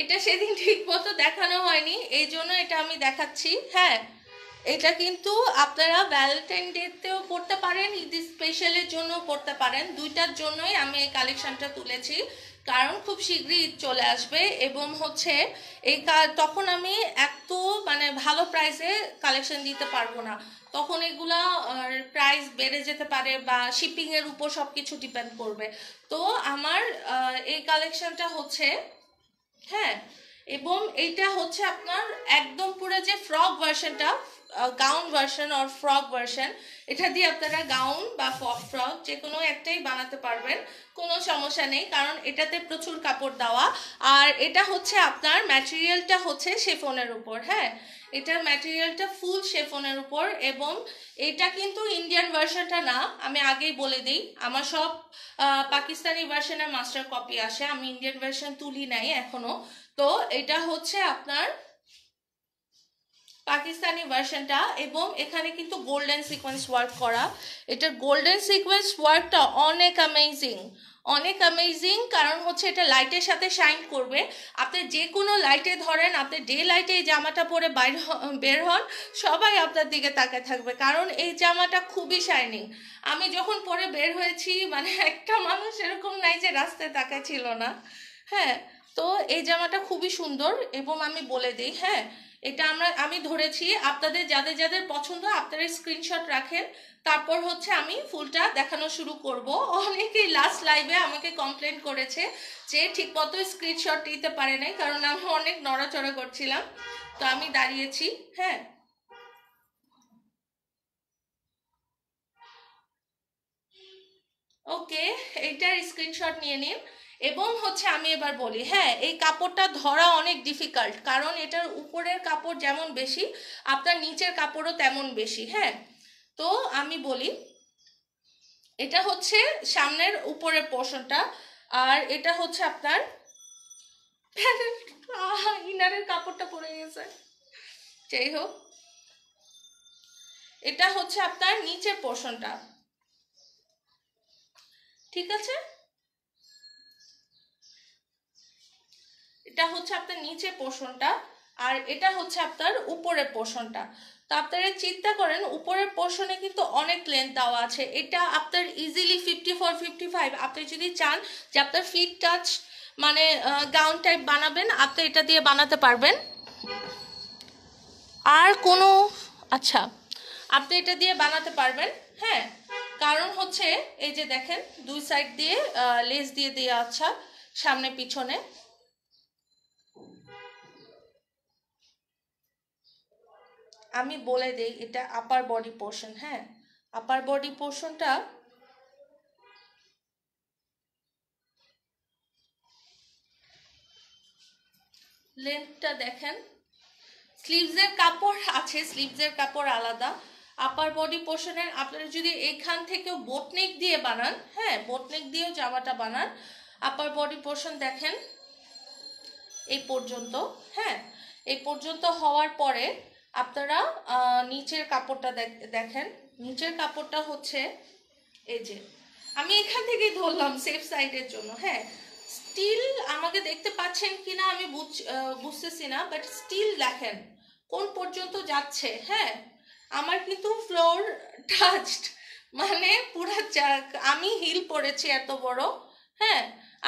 এটা সেদিন ঠিক মতো দেখানো হয়নি, এই জন্য এটা আমি দেখাচ্ছি হ্যাঁ। এটা কিন্তু আপনারা ভ্যালেন্টাইন ডেতেও পড়তে পারেন, ঈদ স্পেশালের জন্য পড়তে পারেন। দুইটার জন্যই আমি এই কালেকশনটা তুলেছি, কারণ খুব শীঘ্রই ঈদ চলে আসবে এবং হচ্ছে এই তখন আমি এত মানে ভালো প্রাইসে কালেকশন দিতে পারব না। তখন এগুলা প্রাইস বেড়ে যেতে পারে বা শিপিংয়ের উপর সব কিছু ডিপেন্ড করবে। তো আমার এই কালেকশনটা হচ্ছে হ্যাঁ এবং এইটা হচ্ছে আপনার একদম পুরো যে ফ্রক ভার্সনটা গাউন ভার্সন আর ফ্রক ভার্সন এটা দিয়ে আপনারা গাউন বা ফ্রক যে কোনো একটাই বানাতে পারবেন, কোনো সমস্যা নেই, কারণ এটাতে প্রচুর কাপড় দেওয়া, আর এটা হচ্ছে আপনার ম্যাটেরিয়ালটা হচ্ছে শেফনের উপর হ্যাঁ? এটার ম্যাটেরিয়ালটা ফুল শেফনের উপর, এবং এটা কিন্তু ইন্ডিয়ান ভার্সনটা না, আমি আগেই বলে দিই, আমার সব পাকিস্তানি ভার্সনের মাস্টার কপি আসে, আমি ইন্ডিয়ান ভার্সন তুলি নাই এখনও, তো এটা হচ্ছে আপনার পাকিস্তানি ভার্সনটা এবং এখানে কিন্তু গোল্ডেন সিকোয়েন্স ওয়ার্ক করা। এটার গোল্ডেন সিকোয়েন্স ওয়ার্কটা অনেক অ্যামেজিং অনেক অ্যামেজিং কারণ হচ্ছে এটা লাইটের সাথে শাইন করবে। আপনি যে কোনো লাইটে ধরেন, আপনি ডে লাইটে এই জামাটা পরে বাইর বের হন, সবাই আপনার দিকে তাকায় থাকবে কারণ এই জামাটা খুবই শাইনিং আমি যখন পরে বের হয়েছি মানে একটা মানুষ এরকম নাই যে রাস্তায় তাকায় ছিল না। হ্যাঁ তো এই জামাটা খুবই সুন্দর এবং আমি বলে দিই হ্যাঁ এটা আমরা, আমি ধরেছি আপনাদের, যাদের যাদের পছন্দ আপনারা স্ক্রিনশট রাখেন। তারপর হচ্ছে আমি ফুলটা দেখানো শুরু করব। অনেকেই লাস্ট লাইভে আমাকে কমপ্লেন করেছে যে ঠিক মতো স্ক্রিনশট নিতে পারে নাই, কারণ আমি অনেক নড়াচড়া করছিলাম। তো আমি দাঁড়িয়েছি হ্যাঁ। ওকে এইটার স্ক্রিনশট নিয়ে নিন। এবং হচ্ছে আমি এবার বলি হ্যাঁ এই কাপড়টা ধরা অনেক ডিফিকাল্ট কারণ এটার উপরের কাপড় যেমন বেশি, আপনার নিচের কাপড়ও তেমন বেশি হ্যাঁ। তো আমি বলি, এটা হচ্ছে সামনের উপরের পোর্শনটা আর এটা হচ্ছে আপনার ইনারের কাপড়টা পরে গেছে। যাই হোক, এটা হচ্ছে আপনার নিচের পোর্শনটা ঠিক আছে? এটা হচ্ছে আপনার নিচে পোষণটা আর এটা হচ্ছে আপনার উপরের পোষণটা তো আপনারা চিন্তা করেন, উপরের পোর্শনে কিন্তু অনেক লেন্থ দেওয়া আছে। এটা আপনার easily fifty four fifty five আপনি যদি চান যে আপনার ফিট টাচ মানে গাউন টাইপ বানাবেন, আপনি এটা দিয়ে বানাতে পারবেন। আর কোনো আচ্ছা আপনি এটা দিয়ে বানাতে পারবেন হ্যাঁ। কারণ হচ্ছে, এই যে দেখেন, দুই সাইড দিয়ে লেস দিয়ে দিয়ে আচ্ছা সামনে, পিছনে। আমি বলে দেই, এটা আপার বডি পোর্শন হ্যাঁ? আপার বডি পোর্শনটা লেন্থটা দেখেন। স্লিভসের কাপড় আছে স্লিভসের কাপড় আলাদা। আপার বডি পোর্শনের আপনারা যদি এখান থেকেও বোটনেক দিয়ে বানান হ্যাঁ বোটনেক দিয়েও জামাটা বানান আপার বডি পোর্শন দেখেন, এই পর্যন্ত হ্যাঁ এই পর্যন্ত হওয়ার পরে আপনারা নিচের কাপড়টা দেখেন। নিচের কাপড়টা হচ্ছে এই যে, আমি এখান থেকেই ধরলাম সেফ সাইডের জন্য হ্যাঁ। স্টিল আমাকে দেখতে পাচ্ছেন কিনা আমি বুঝতেছি না বাট স্টিল দেখেন, কোন পর্যন্ত যাচ্ছে হ্যাঁ। আমার কিন্তু ফ্লোর টাচড মানে পুরা আমি হিল পরেছি এত বড় হ্যাঁ।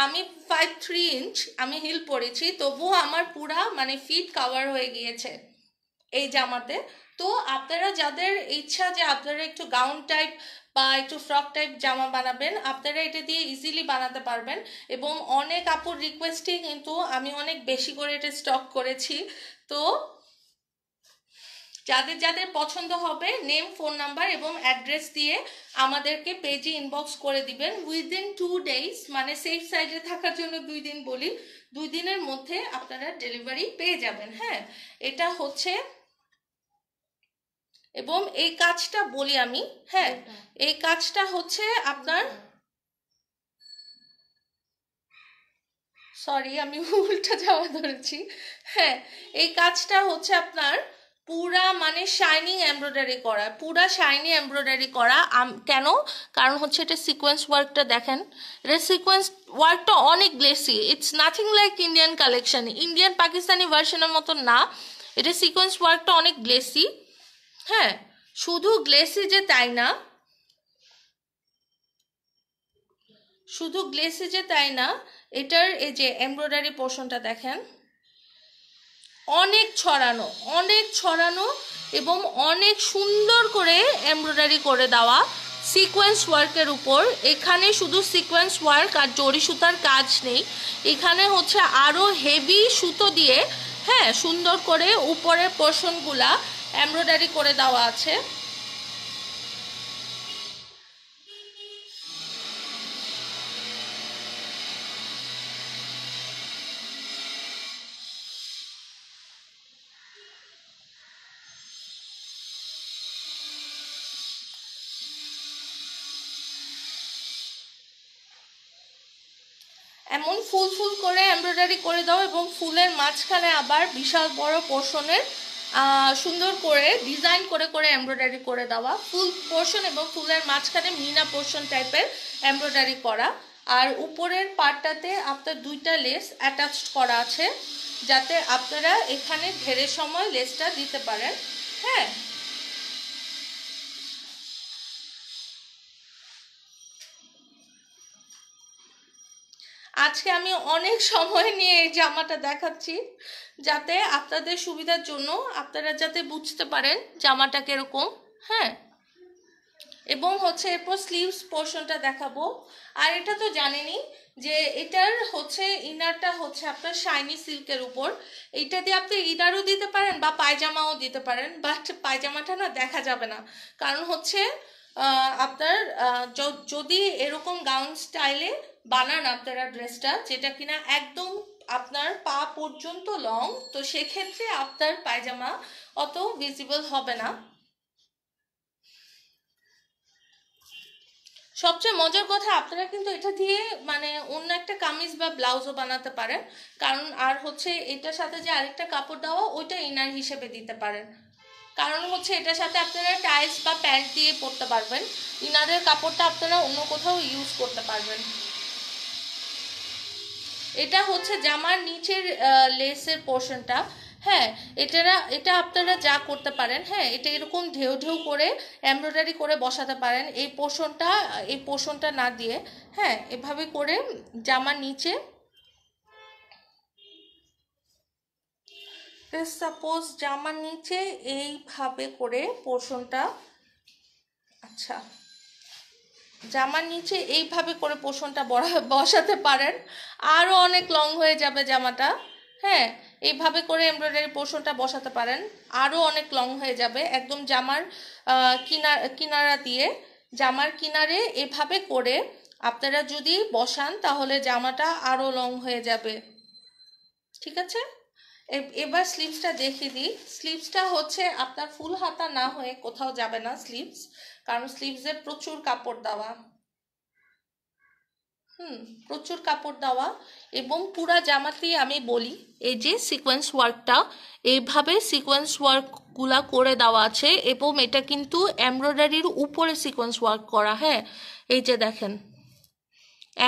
আমি ফাইভ থ্রি ইঞ্চ আমি হিল পরেছি তবুও আমার পুরা মানে ফিট কাভার হয়ে গিয়েছে। এই জামাতে। তো আপনারা যাদের ইচ্ছা যে আপনারা একটু গাউন টাইপ বা একটু ফ্রক টাইপ জামা বানাবেন, আপনারা এটা দিয়ে ইজিলি বানাতে পারবেন। এবং অনেক আপুর রিকোয়েস্টে কিন্তু আমি অনেক বেশি করে এটা স্টক করেছি। তো যাদের যাদের পছন্দ হবে নেম ফোন নাম্বার এবং অ্যাড্রেস দিয়ে আমাদেরকে পেজে ইনবক্স করে দিবেন। উইদিন টু ডেইজ মানে সেফ সাইডে থাকার জন্য দুই দিন বলি দুই দিনের মধ্যে আপনারা ডেলিভারি পেয়ে যাবেন হ্যাঁ? এটা হচ্ছে এবং এই কাজটা বলি আমি হ্যাঁ? এই কাজটা হচ্ছে আপনার সরি আমি উল্টা যাওয়া ধরেছি। হ্যাঁ এই কাজটা হচ্ছে আপনার পুরা মানে শাইনিং এমব্রয়ডারি করা, পুরা শাইনি এমব্রয়ডারি করা কেন? কারণ হচ্ছে এটা সিকোয়েন্স ওয়ার্কটা দেখেন। এটা সিকোয়েন্স ওয়ার্কটা অনেক glassy it's nothing like Indian collection Indian Pakistani ভার্সনের মতো না। এটা সিকোয়েন্স ওয়ার্কটা অনেক গ্লেসি হ্যাঁ শুধু গ্লেসি যে তাই না। শুধু গ্লেসি যে তাই না, এটার এই যে এমব্রয়ডারি পোর্শনটা দেখেন। অনেক ছড়ানো অনেক ছড়ানো এবং অনেক সুন্দর করে এমব্রয়ডারি করে দেওয়া সিকোয়েন্স ওয়ার্কের উপর। এখানে শুধু সিকোয়েন্স ওয়ার্ক আর জরি সুতার কাজ নেই। এখানে হচ্ছে আরও হেভি সুতো দিয়ে হ্যাঁ সুন্দর করে উপরের পোর্শনগুলা এমব্রয়ডারি করে দেওয়া আছে। এমন ফুল ফুল করে এমব্রয়ডারি করে দাও এবং ফুলের মাঝখানে আবার বিশাল বড় পোর্শনের সুন্দর করে ডিজাইন করে করে এমব্রয়ডারি করে দেওয়া। ফুল পোর্শন এবং ফুলের মাঝখানে মিনা পোর্শন টাইপের এমব্রয়ডারি করা। আর উপরের পার্টটাতে আপনার দুইটা লেস অ্যাটাচড করা আছে, যাতে আপনারা এখানে ঘেরে সময় লেসটা দিতে পারেন। হ্যাঁ? আজকে আমি অনেক সময় নিয়ে এই জামাটা দেখাচ্ছি, যাতে আপনাদের সুবিধার জন্য আপনারা যাতে বুঝতে পারেন জামাটা কীরকম হ্যাঁ? এবং হচ্ছে এরপর স্লিভস পোর্শনটা দেখাবো। আর এটা তো জানেনই যে এটার হচ্ছে ইনারটা হচ্ছে আপনার শাইনি সিল্কের উপর। এইটা দিয়ে আপনি ইনারও দিতে পারেন বা পায়জামাও দিতে পারেন বাট পায়জামাটা না দেখা যাবে না। কারণ হচ্ছে আপনার যদি এরকম গাউন স্টাইলে বানান আপনারা ড্রেসটা, যেটা কিনা একদম আপনার পা পর্যন্ত লং তো সেক্ষেত্রে আপনার পায়জামা অত ভিজিবল হবে না। সবচেয়ে মজার কথা, আপনারা কিন্তু এটা দিয়ে মানে অন্য একটা কামিজ বা ব্লাউজও বানাতে পারেন। কারণ আর হচ্ছে এটার সাথে যে আরেকটা কাপড় দেওয়া, ওইটা ইনার হিসেবে দিতে পারেন। কারণ হচ্ছে এটার সাথে আপনারা টাইলস বা প্যান্ট দিয়ে পরতে পারবেন। ইনারের কাপড়টা আপনারা অন্য কোথাও ইউজ করতে পারবেন। এটা হচ্ছে জামার নিচের লেসের পোর্শনটা হ্যাঁ এটারা, এটা আপনারা যা করতে পারেন হ্যাঁ এটা এরকম ঢেউ ঢেউ করে এমব্রয়ডারি করে বসাতে পারেন। এই পোর্শনটা এই পোর্শনটা না দিয়ে হ্যাঁ এভাবে করে জামার নিচে সাপোজ জামার নিচে এইভাবে করে পোর্শনটা আচ্ছা। জামার নিচে এইভাবে করে পোষণটা বসাতে পারেন। আরও অনেক লং হয়ে যাবে জামাটা। হ্যাঁ এইভাবে করে এমব্রয়ডারি পোষণটা বসাতে পারেন। আরও অনেক লং হয়ে যাবে। একদম জামার কিনার কিনারা দিয়ে। জামার কিনারে এভাবে করে আপনারা যদি বসান, তাহলে জামাটা আরও লং হয়ে যাবে। ঠিক আছে? এবার স্লিভসটা দেখিয়ে দিই। স্লিভসটা হচ্ছে আপনার ফুল হাতা না হয়ে কোথাও যাবে না স্লিভস কারণ স্লিভসে প্রচুর কাপড় দেওয়া। হুম, প্রচুর কাপড় দেওয়া এবং পুরা জামাতেই আমি বলি, এই যে সিকোয়েন্স ওয়ার্কটা এইভাবে সিকোয়েন্স ওয়ার্কগুলা করে দেওয়া আছে এবং এটা কিন্তু এমব্রয়ডারির উপরে সিকোয়েন্স ওয়ার্ক করা হ্যাঁ? এই যে দেখেন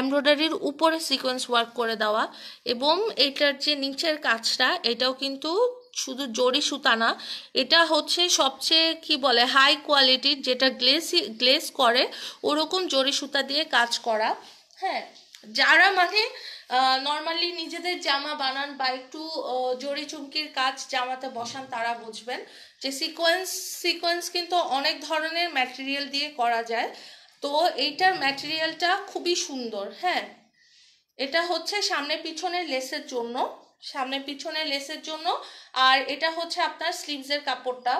এমব্রয়ডারির উপরে সিকোয়েন্স ওয়ার্ক করে দেওয়া এবং এটার যে নিচের কাজটা, এটাও কিন্তু শুধু জরি সুতা না, এটা হচ্ছে সবচেয়ে কি বলে হাই কোয়ালিটির যেটা গ্লেসি গ্লেস করে, ওরকম জরি সুতা দিয়ে কাজ করা। হ্যাঁ যারা মানে নর্মালি নিজেদের জামা বানান বা একটু জড়ি চুমকির কাজ জামাতে বসান, তারা বুঝবেন যে সিকোয়েন্স সিকোয়েন্স কিন্তু অনেক ধরনের ম্যাটেরিয়াল দিয়ে করা যায়। তো এইটার ম্যাটেরিয়ালটা খুবই সুন্দর হ্যাঁ। এটা হচ্ছে সামনে পিছনের লেসের জন্য। সামনে পিছনে লেসের জন্য। আর এটা হচ্ছে আপনার স্লিভসের কাপড়টা।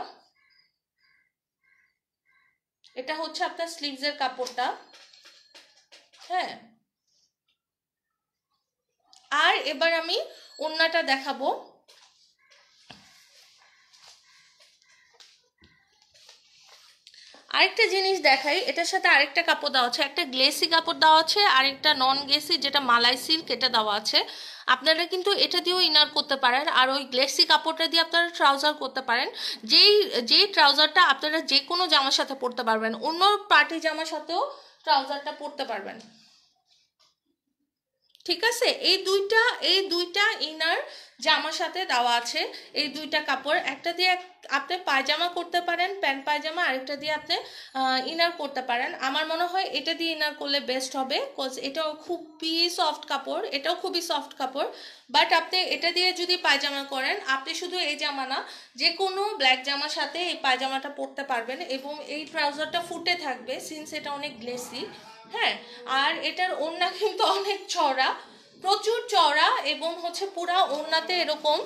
এটা হচ্ছে আপনার স্লিভসের কাপড়টা। হ্যাঁ। আর এবার আমি ওন্নাটা দেখাবো। আরেকটা জিনিস দেখাই, এটার সাথে আরেকটা কাপড় দেওয়া আছে। একটা গ্লেসি কাপড় দেওয়া আছে, আরেকটা নন গ্লেসি যেটা মালাই সিল্ক এটা দেওয়া আছে। আপনারা কিন্তু এটা দিয়েও ইনার করতে পারেন। আর ওই গ্লেসি কাপড়টা দিয়ে আপনারা ট্রাউজার করতে পারেন। যেই যেই ট্রাউজারটা আপনারা যে কোনো জামার সাথে পরতে পারবেন। অন্য পার্টি জামার সাথেও ট্রাউজারটা পরতে পারবেন। ঠিক আছে? এই দুইটা এই দুইটা ইনার জামার সাথে দেওয়া আছে। এই দুইটা কাপড়। একটা দিয়ে আপনি পায়জামা করতে পারেন, প্যান্ট, পায়জামা। আরেকটা দিয়ে আপনি ইনার করতে পারেন। আমার মনে হয় এটা দিয়ে ইনার করলে বেস্ট হবে কোজ এটাও খুবই সফট কাপড়। এটাও খুবই সফট কাপড়। বাট আপনি এটা দিয়ে যদি পায়জামা করেন, আপনি শুধু এই জামা না যে কোনো ব্ল্যাক জামার সাথে এই পায়জামাটা পরতে পারবেন এবং এই ট্রাউজারটা ফুটে থাকবে সিন্স এটা অনেক গ্লেসি হ্যাঁ আর এটার ওড়না কিন্তু অনেক চড়া প্রচুর চড়া এবং হচ্ছে পুরা ওড়নাতে এরকম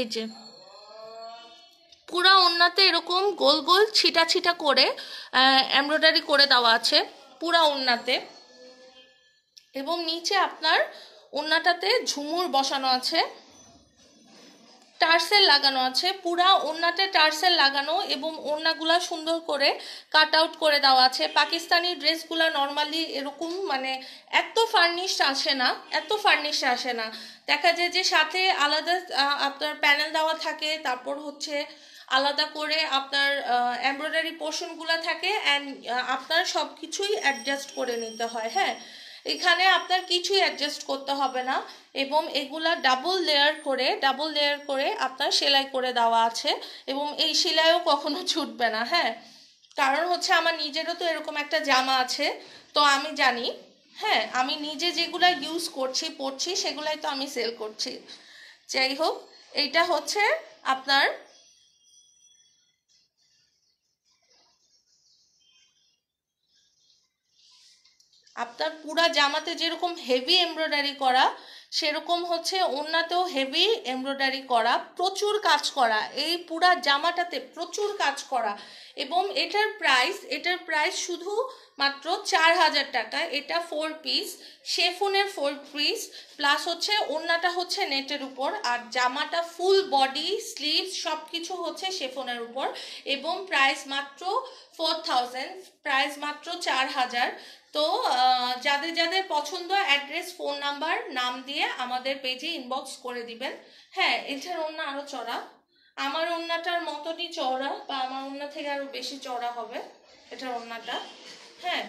এই যে, পুরা ওড়নাতে এরকম গোল গোল ছিটা ছিটা করে এমব্রয়ডারি করে দেওয়া আছে পুরা ওড়নাতে এবং নিচে আপনার ওড়নাটাতে ঝুমুর বসানো আছে। টার্সেল লাগানো আছে। পুরা ওড়নাতে টার্সেল লাগানো এবং ওড়নাগুলা সুন্দর করে কাট আউট করে দেওয়া আছে। পাকিস্তানি ড্রেসগুলা নর্মালি এরকম মানে এত ফার্নিশড আসে না, এত ফার্নিশড আসে না। দেখা যায় যে সাথে আলাদা আপনার প্যানেল দেওয়া থাকে, তারপর হচ্ছে আলাদা করে আপনার এমব্রয়ডারি পোর্শনগুলো থাকে অ্যান্ড আপনার সব কিছুই অ্যাডজাস্ট করে নিতে হয় হ্যাঁ। এখানে আপনার কিছুই অ্যাডজাস্ট করতে হবে না এবং এগুলা ডাবল লেয়ার করে ডাবল লেয়ার করে আপনার সেলাই করে দেওয়া আছে এবং এই সেলাইও কখনো ছুটবে না হ্যাঁ? কারণ হচ্ছে আমার নিজেরও তো এরকম একটা জামা আছে, তো আমি জানি হ্যাঁ? আমি নিজে যেগুলো ইউজ করছি, পরছি সেগুলাই তো আমি সেল করছি। যাই হোক, এইটা হচ্ছে আপনার আপনার পুরা জামাতে যেরকম হেভি এমব্রয়ডারি করা, সেরকম হচ্ছে ওনাতেও হেভি এমব্রয়ডারি করা, প্রচুর কাজ করা। এই পুরা জামাটাতে প্রচুর কাজ করা। এবং এটার প্রাইস এটার প্রাইস শুধু মাত্র চার হাজার টাকা। এটা ফোর পিস শেফুনের ফোর পিস প্লাস হচ্ছে ওড়নাটা হচ্ছে নেটের উপর, আর জামাটা ফুল বডি স্লিভ সব কিছু হচ্ছে শেফনের উপর। এবং প্রাইস মাত্র ফোর থাউজেন্ড প্রাইস মাত্র চার হাজার। তো যাদের যাদের পছন্দ অ্যাড্রেস ফোন নাম্বার নাম দিয়ে আমাদের পেজে ইনবক্স করে দিবেন। হ্যাঁ এটার অন্য আরও চড়া। আমার অন্যটার মতনই চওড়া বা আমার অন্য থেকে আরও বেশি চড়া হবে এটার অন্যটা হ্যাঁ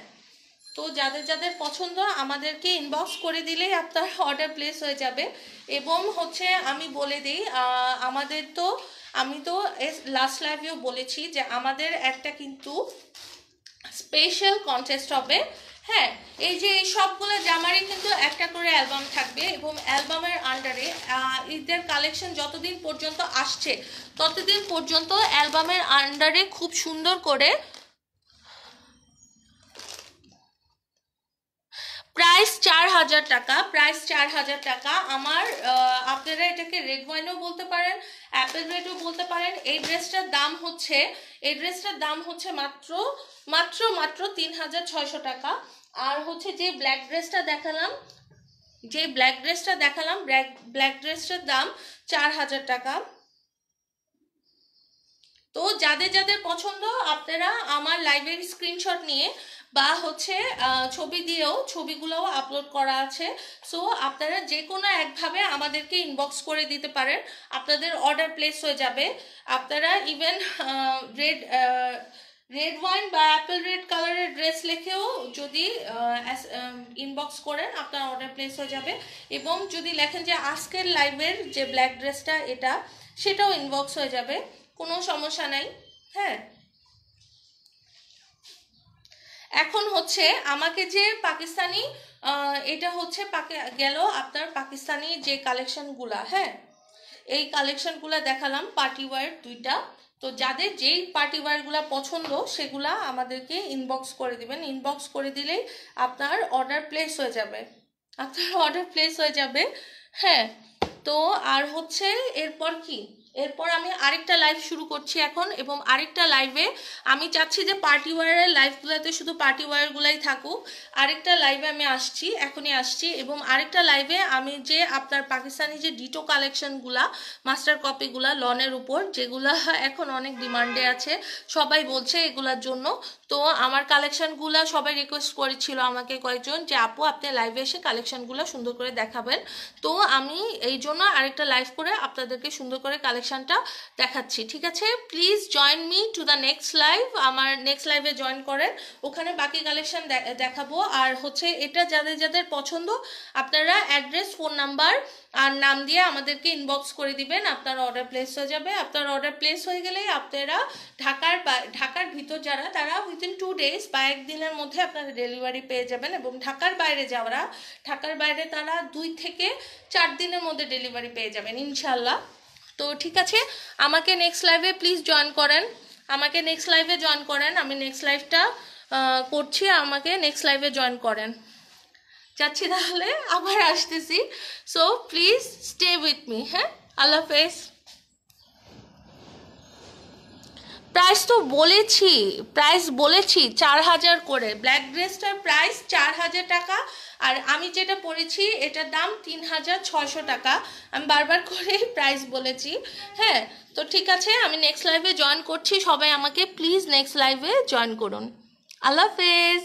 তো যাদের যাদের পছন্দ, আমাদেরকে ইনবক্স করে দিলেই আপনার অর্ডার প্লেস হয়ে যাবে। এবং হচ্ছে আমি বলে দিই আমাদের তো, আমি তো লাস্ট লাইভেও বলেছি যে আমাদের একটা কিন্তু স্পেশাল কন্টেস্ট হবে। হ্যাঁ এই যে এই সবগুলো জামারই কিন্তু একটা করে অ্যালবাম থাকবে এবং অ্যালবামের আন্ডারে ঈদের কালেকশন যতদিন পর্যন্ত আসছে, ততদিন পর্যন্ত অ্যালবামের আন্ডারে খুব সুন্দর করে প্রাইস চার হাজার টাকা, প্রাইস চার হাজার টাকা। আমার আপনারা এটাকে রেড ওয়াইনও বলতে পারেন অ্যাপেল রেডও বলতে পারেন। এই ড্রেসটার দাম হচ্ছে, এই ড্রেসটার দাম হচ্ছে মাত্র মাত্র মাত্র তিন হাজার ছয়শো টাকা। আর হচ্ছে যে ব্ল্যাক ড্রেসটা দেখালাম, যে ব্ল্যাক ড্রেসটা দেখালাম ব্ল্যাক ব্ল্যাক ড্রেসটার দাম চার হাজার টাকা। তো যাদের যাদের পছন্দ, আপনারা আমার লাইভের স্ক্রিনশট নিয়ে বা হচ্ছে ছবি দিয়েও ছবিগুলোও আপলোড করা আছে। সো আপনারা যে কোনো একভাবে আমাদেরকে ইনবক্স করে দিতে পারেন। আপনাদের অর্ডার প্লেস হয়ে যাবে। আপনারা ইভেন রেড রেড ওয়াইন বা অ্যাপেল রেড কালারের ড্রেস লেখেও যদি ইনবক্স করেন, আপনার অর্ডার প্লেস হয়ে যাবে। এবং যদি লেখেন যে আজকের লাইভের যে ব্ল্যাক ড্রেসটা এটা, সেটাও ইনবক্স হয়ে যাবে। কোনো সমস্যা নাই হ্যাঁ? এখন হচ্ছে আমাকে যে পাকিস্তানি এটা হচ্ছে গেল আপনার পাকিস্তানি যে কালেকশনগুলা হ্যাঁ? এই কালেকশনগুলো দেখালাম পার্টি ওয়ার দুইটা। তো যাদের যেই পার্টি ওয়ারগুলো পছন্দ, সেগুলা আমাদেরকে ইনবক্স করে দিবেন। ইনবক্স করে দিলেই আপনার অর্ডার প্লেস হয়ে যাবে। আপনার অর্ডার প্লেস হয়ে যাবে হ্যাঁ? তো আর হচ্ছে, এরপর কি? এরপর আমি আরেকটা লাইভ শুরু করছি এখন এবং আরেকটা লাইভে আমি চাচ্ছি যে পার্টি ওয়ারের লাইভগুলোতে শুধু পার্টি ওয়ারগুলাই থাকুক। আরেকটা লাইভে আমি আসছি, এখনই আসছি এবং আরেকটা লাইভে আমি যে আপনার পাকিস্তানি যে ডিটো কালেকশনগুলা মাস্টার কপিগুলা লনের উপর, যেগুলা এখন অনেক ডিমান্ডে আছে, সবাই বলছে এগুলার জন্য। তো আমার কালেকশনগুলা সবাই রিকোয়েস্ট করেছিল আমাকে কয়েকজন যে, আপু, আপনি লাইভে এসে কালেকশনগুলো সুন্দর করে দেখাবেন। তো আমি এই জন্য আরেকটা লাইভ করে আপনাদেরকে সুন্দর করে কালেকশনটা দেখাচ্ছি, ঠিক আছে? Please join me to the next live আমার নেক্সট লাইভে জয়েন করেন। ওখানে বাকি কালেকশন দেখাবো। আর হচ্ছে এটা যাদের যাদের পছন্দ, আপনারা অ্যাড্রেস ফোন নাম্বার আর নাম দিয়ে আমাদেরকে ইনবক্স করে দিবেন। আপনার অর্ডার প্লেস হয়ে যাবে। আপনার অর্ডার প্লেস হয়ে গেলেই আপনারা ঢাকার ঢাকার ভিতর যারা, তারা উইদিন টু ডেজ বা একদিনের মধ্যে আপনারা ডেলিভারি পেয়ে যাবেন এবং ঢাকার বাইরে যাওয়ারা, ঢাকার বাইরে তারা দুই থেকে চার দিনের মধ্যে ডেলিভারি পেয়ে যাবেন ইনশাল্লাহ তো ঠিক আছে, আমাকে নেক্সট লাইভে প্লিজ জয়েন করেন। আমাকে নেক্সট লাইভে জয়েন করেন। আমি নেক্সট লাইভটা করছি, আমাকে নেক্সট লাইভে জয়েন করেন। যাচ্ছি তাহলে, আবার আসতেছি। So please stay with me হ্যাঁ? আল্লাহ হাফেজ। প্রাইস তো বলেছি প্রাইস বলেছি চার হাজার করে। ব্ল্যাক ড্রেসটার প্রাইস চার হাজার টাকা, আর আমি যেটা পরেছি এটার দাম তিন হাজার ছশো টাকা। আমি বারবার করে প্রাইস বলেছি হ্যাঁ? তো ঠিক আছে, আমি নেক্সট লাইভে জয়েন করছি। সবাই আমাকে প্লিজ নেক্সট লাইভে জয়েন করুন। আল্লাহ হাফেজ।